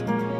Bye.